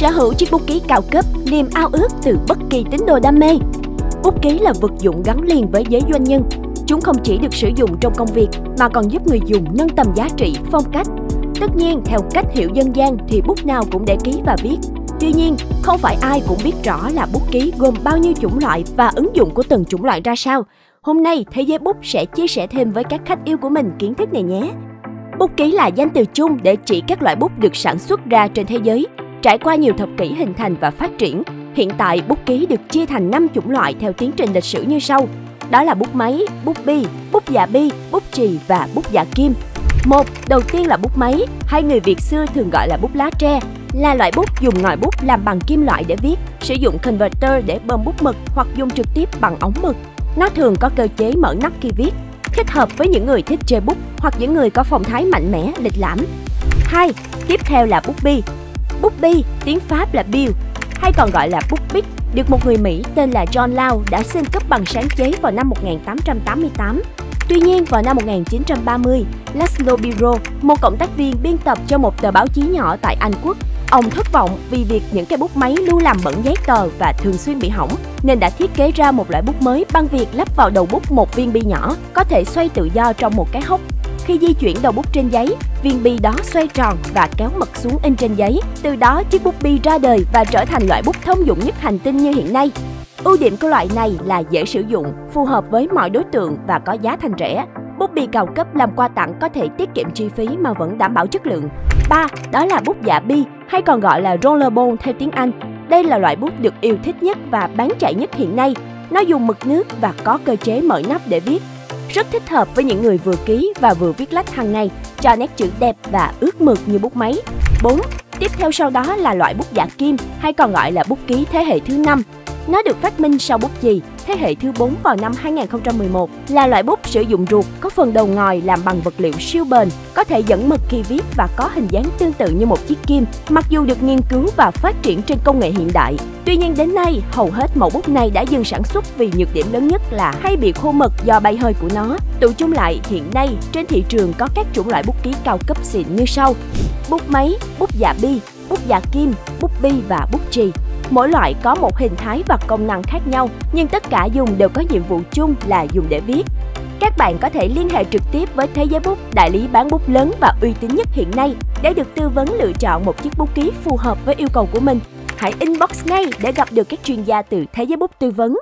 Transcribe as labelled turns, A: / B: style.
A: sở hữu chiếc bút ký cao cấp, niềm ao ước từ bất kỳ tín đồ đam mê. Bút ký là vật dụng gắn liền với giới doanh nhân. Chúng không chỉ được sử dụng trong công việc mà còn giúp người dùng nâng tầm giá trị, phong cách. Tất nhiên, theo cách hiểu dân gian thì bút nào cũng để ký và viết. Tuy nhiên, không phải ai cũng biết rõ là bút ký gồm bao nhiêu chủng loại và ứng dụng của từng chủng loại ra sao. Hôm nay, Thế giới bút sẽ chia sẻ thêm với các khách yêu của mình kiến thức này nhé. Bút ký là danh từ chung để chỉ các loại bút được sản xuất ra trên thế giới. Trải qua nhiều thập kỷ hình thành và phát triển, hiện tại bút ký được chia thành 5 chủng loại theo tiến trình lịch sử như sau. Đó là bút máy, bút bi, bút dạ bi, bút trì và bút dạ kim. Một, đầu tiên là bút máy, hay người Việt xưa thường gọi là bút lá tre, là loại bút dùng ngòi bút làm bằng kim loại để viết, sử dụng converter để bơm bút mực hoặc dùng trực tiếp bằng ống mực. Nó thường có cơ chế mở nắp khi viết, thích hợp với những người thích chơi bút hoặc những người có phong thái mạnh mẽ, lịch lãm. 2. Tiếp theo là bút bi. Bút bi, tiếng Pháp là bill, hay còn gọi là bút được một người Mỹ tên là John Lau đã xin cấp bằng sáng chế vào năm 1888. Tuy nhiên, vào năm 1930, Laszlo Biro, một cộng tác viên biên tập cho một tờ báo chí nhỏ tại Anh Quốc, ông thất vọng vì việc những cái bút máy luôn làm bẩn giấy tờ và thường xuyên bị hỏng, nên đã thiết kế ra một loại bút mới bằng việc lắp vào đầu bút một viên bi nhỏ, có thể xoay tự do trong một cái hốc. Khi di chuyển đầu bút trên giấy, viên bi đó xoay tròn và kéo mực xuống in trên giấy. Từ đó, chiếc bút bi ra đời và trở thành loại bút thông dụng nhất hành tinh như hiện nay. Ưu điểm của loại này là dễ sử dụng, phù hợp với mọi đối tượng và có giá thành rẻ. Bút bi cao cấp làm quà tặng có thể tiết kiệm chi phí mà vẫn đảm bảo chất lượng. 3. Đó là bút dạ bi hay còn gọi là rollerball theo tiếng Anh. Đây là loại bút được yêu thích nhất và bán chạy nhất hiện nay. Nó dùng mực nước và có cơ chế mở nắp để viết. Rất thích hợp với những người vừa ký và vừa viết lách hàng ngày, cho nét chữ đẹp và ướt mực như bút máy. 4. Tiếp theo sau đó là loại bút giả kim, hay còn gọi là bút ký thế hệ thứ 5 nó được phát minh sau bút chì thế hệ thứ 4 vào năm 2011, là loại bút sử dụng ruột có phần đầu ngòi làm bằng vật liệu siêu bền, có thể dẫn mực khi viết và có hình dáng tương tự như một chiếc kim, mặc dù được nghiên cứu và phát triển trên công nghệ hiện đại. Tuy nhiên đến nay, hầu hết mẫu bút này đã dừng sản xuất vì nhược điểm lớn nhất là hay bị khô mực do bay hơi của nó. Tụ chung lại, hiện nay trên thị trường có các chủng loại bút ký cao cấp xịn như sau: bút máy, bút dạ bi, bút dạ kim, bút bi và bút chì. Mỗi loại có một hình thái và công năng khác nhau, nhưng tất cả dùng đều có nhiệm vụ chung là dùng để viết. Các bạn có thể liên hệ trực tiếp với Thế giới bút, đại lý bán bút lớn và uy tín nhất hiện nay để được tư vấn lựa chọn một chiếc bút ký phù hợp với yêu cầu của mình. Hãy inbox ngay để gặp được các chuyên gia từ Thế giới bút tư vấn.